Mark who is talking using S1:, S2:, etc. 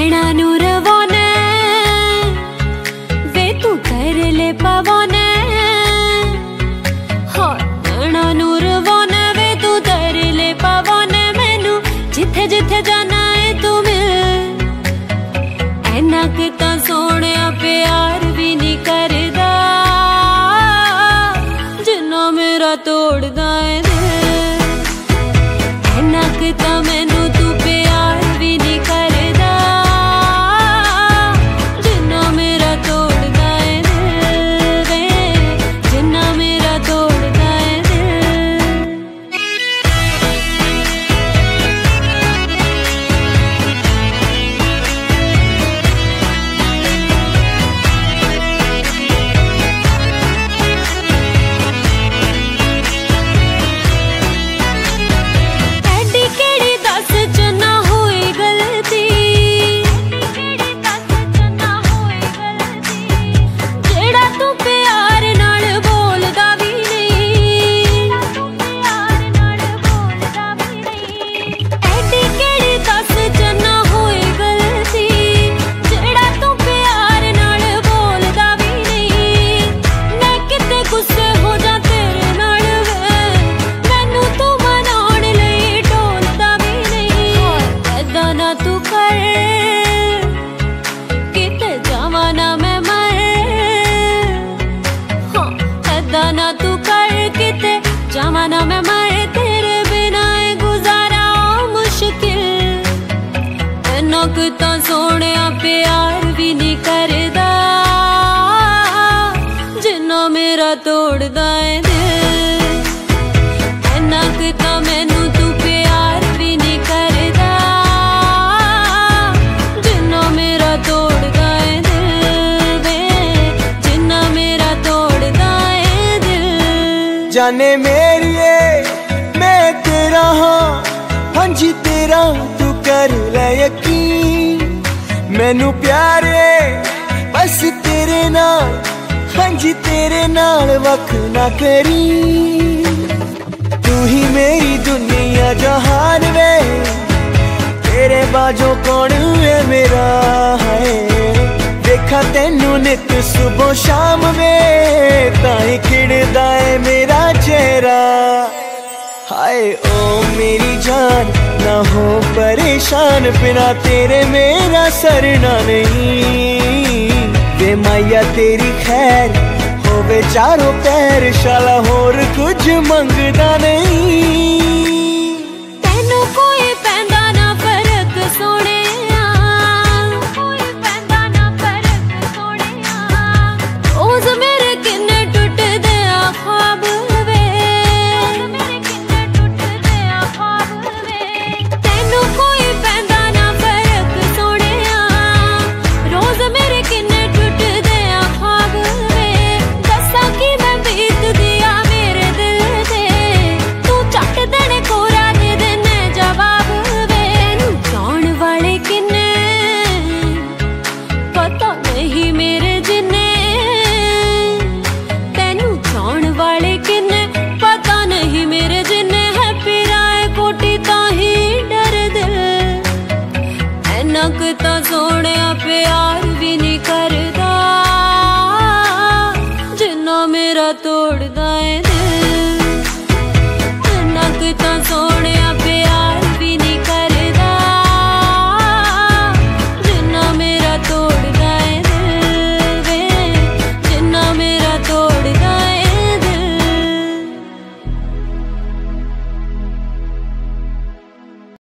S1: ਨੈਣਾ ਨੂੰ ਰਵਾਨਾ ਵੇ ਤੂੰ ਕਰ ਲੈ ਪਵਾਨਾ। ਹਾਂ ਨੈਣਾ ਨੂੰ ਰਵਾਨਾ ਵੇ ਤੂੰ ਕਰ ਲੈ ਪਵਾਨਾ। ਮੈਨੂੰ ਜਿੱਥੇ ਜਿੱਥੇ ਜਾਣਾ ਏ ਤੂੰ ਮਿਲ। ਐਨਾ ਕਿ ਤਾਂ ਸੋਹਣਿਆ ਪਿਆਰ ਵੀ ਨਹੀਂ ਕਰਦਾ। ਜਿੰਨਾ ਮੇਰਾ ਤੋੜਦਾ ਐਨਾ ਕਿ ਤਾਂ ਸੋਹਣਿਆ ਪਿਆਰ ਵੀ ਨਹੀਂ ਕਰਦਾ। ਜਿੰਨਾ ਮੇਰਾ ਤੋੜਦਾ ਏ ਦਿਲ ਐਨਾ ਕਿ ਤਾਂ ਮੈਨੂੰ ਤੂੰ ਪਿਆਰ ਵੀ ਨਹੀਂ ਕਰਦਾ। ਜਿੰਨਾ ਮੇਰਾ ਤੋੜਦਾ ਏ ਦਿਲ ਵੇ, ਜਿੰਨਾ ਮੇਰਾ ਤੋੜਦਾ ਏ ਦਿਲ।
S2: ਜਾਨੇ ਮੇਰੀਏ, ਮੈਂ ਤੇਰਾ ਹਾਂ, ਹਾਂਜੀ ਤੇਰਾ ਤੂੰ ਕਰ ਲੈ ਯਕੀਨ। ਮੈਨੂੰ ਪਿਆਰੇ, ਬਸ ਤੇਰੇ ਨਾਲ ਹਾਂਜੀ ਤੇਰੇ ਨਾਲ ਵੱਖ ਨਾ ਕਰੀ। ਤੂੰ ਹੀ ਮੇਰੀ ਦੁਨੀਆ ਜਹਾਨ ਵੇ, ਤੇਰੇ ਬਾਝੋਂ ਕੌਣ ਏ ਮੇਰਾ ਹੈ ਦੇਖਾ ਤੈਨੂੰ ਨਿਤ ਸਵੇਰ ਸ਼ਾਮ ਵੇ, ਤਾਂ ਹੀ ਖਿੜਦਾ ਏ ਮੇਰਾ ਚਿਹਰਾ। ਹਾਏ ਓ ਮੇਰੀ ਜਾਨ ਨਾ ਹੋ ਪਰੇਸ਼ਾਨ ਬਿਨਾ ਤੇਰੇ ਮੇਰਾ ਸਰਨਾ ਨਹੀਂ ਵੇ ਮਾਇਆ ਤੇਰੀ ਖੈਰ ਹੋਵੇ ਚਾਰੋਂ ਪੈਰ ਸ਼ਾਲਾ ਹੋਰ ਕੁਝ ਮੰਗਦਾ ਨਹੀਂ
S1: ਤੈਨੂੰ ਕੋਈ ਤੋੜਦਾ ਏ